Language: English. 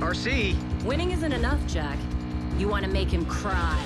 RC. Winning isn't enough, Jack. You want to make him cry.